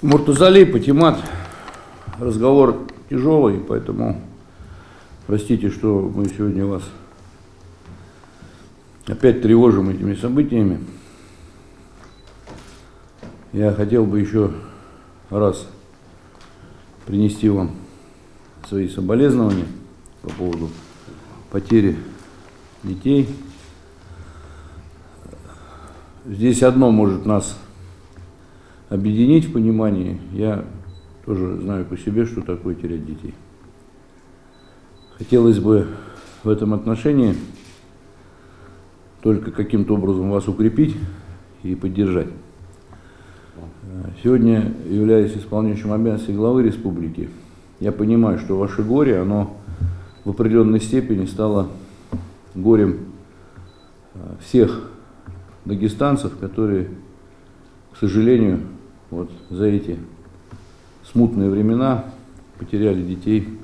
Муртазали, Патимат, разговор тяжелый, поэтому простите, что мы сегодня вас опять тревожим этими событиями. Я хотел бы еще раз принести вам свои соболезнования по поводу потери детей. Здесь одно может нас объединить в понимании. Я тоже знаю по себе, что такое терять детей. Хотелось бы в этом отношении только каким-то образом вас укрепить и поддержать. Сегодня, являясь исполняющим обязанности главы республики, я понимаю, что ваше горе, оно в определенной степени стало горем всех дагестанцев, которые, к сожалению, вот за эти смутные времена потеряли детей.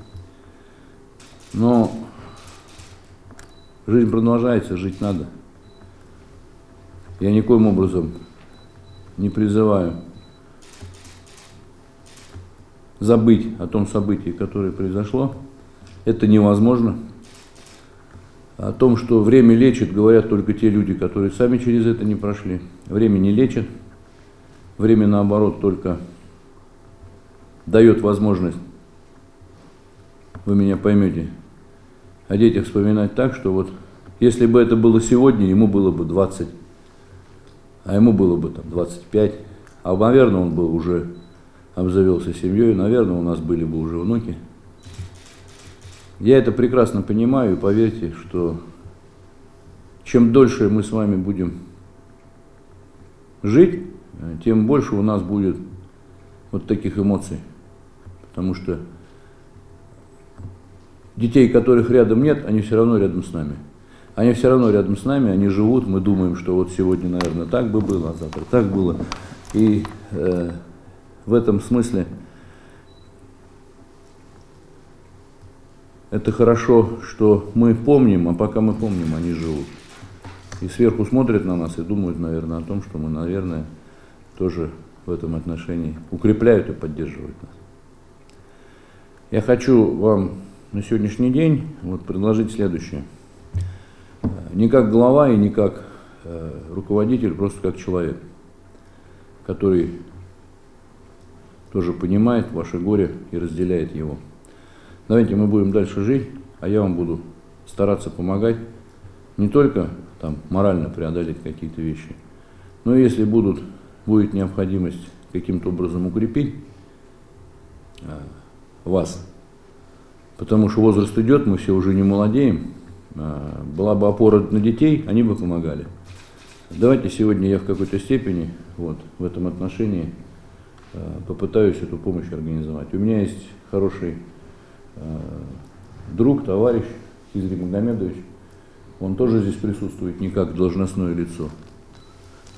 Но жизнь продолжается, жить надо. Я никоим образом не призываю забыть о том событии, которое произошло. Это невозможно. О том, что время лечит, говорят только те люди, которые сами через это не прошли. Время не лечит. Время, наоборот, только дает возможность, вы меня поймете, о детях вспоминать так, что вот если бы это было сегодня, ему было бы 20, а ему было бы там 25, а, наверное, он был уже обзавелся семьей, наверное, у нас были бы уже внуки. Я это прекрасно понимаю, и поверьте, что чем дольше мы с вами будем жить, тем больше у нас будет вот таких эмоций. Потому что детей, которых рядом нет, они все равно рядом с нами. Они все равно рядом с нами, они живут, мы думаем, что вот сегодня, наверное, так бы было, а завтра так было. И э, в этом смысле это хорошо, что мы помним, а пока мы помним, они живут. И сверху смотрят на нас и думают, наверное, о том, что мы, наверное, тоже в этом отношении укрепляют и поддерживают нас. Я хочу вам на сегодняшний день вот предложить следующее. Не как глава и не как э, руководитель, просто как человек, который тоже понимает ваше горе и разделяет его. Давайте мы будем дальше жить, а я вам буду стараться помогать не только там морально преодолеть какие-то вещи, но если будут будет необходимость каким-то образом укрепить а, вас, потому что возраст идет, мы все уже не молодеем, а, была бы опора на детей, они бы помогали. Давайте сегодня я в какой-то степени вот, в этом отношении а, попытаюсь эту помощь организовать. У меня есть хороший друг, товарищ Хизри Магомедович, он тоже здесь присутствует не как должностное лицо,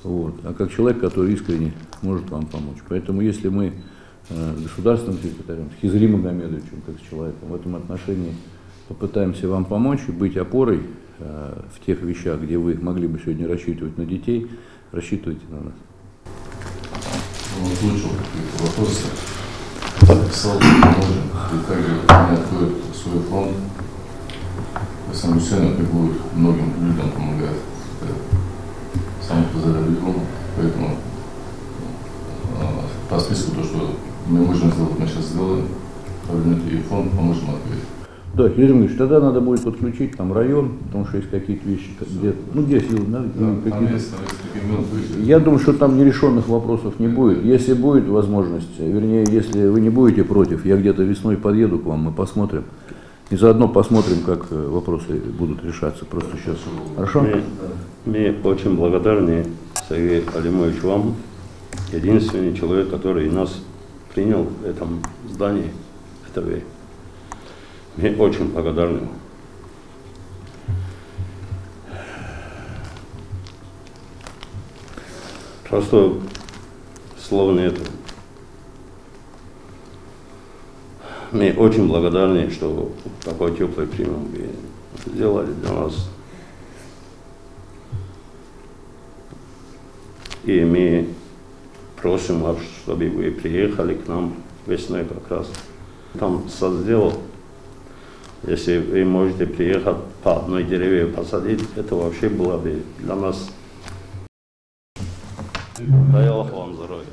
вот, а как человек, который искренне может вам помочь. Поэтому если мы э, государственным секретарем, с Хизри Магомедовичем, как с человеком, в этом отношении попытаемся вам помочь и быть опорой э, в тех вещах, где вы могли бы сегодня рассчитывать на детей, рассчитывайте на нас. Он озвучил какие-то вопросы, и также они откроют свой фонд. Сам это будет многим людям помогать сам позаработал, поэтому э, по списку то, что мы можем сделать, мы сейчас сделаем, повернуть и фонд, поможем открыть. Да, Юрий Ильич, тогда надо будет подключить там район, потому что есть какие-то вещи, где, ну здесь, да, да какие-то. Есть, есть Я думаю, что там нерешенных вопросов не будет. Если будет возможность, вернее, если вы не будете против, я где-то весной подъеду к вам, мы посмотрим. И заодно посмотрим, как э, вопросы будут решаться. Просто сейчас. Хорошо? Мы, мы очень благодарны, Сергей Алимович, вам. Единственный человек, который нас принял в этом здании. Это вы. Мы очень благодарны. Просто слова нету. мы очень благодарны, что такой теплый прием сделали для нас. И мы просим вас, чтобы вы приехали к нам весной как раз. Там сделал. Если вы можете приехать по одной деревья посадить, это вообще было бы для нас. Дай Аллах вам здоровья.